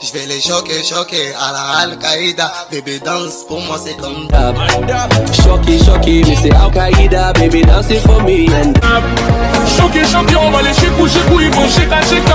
Je vais les choquer, choquer à la Al-Qaïda. Bébé danse, pour moi c'est comme Shocky, shocky, mais c'est Al-Qaïda, baby, dancing for me. And Choqué, choqué, on va les chez ils vont chez.